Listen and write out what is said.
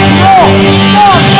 more, more, more.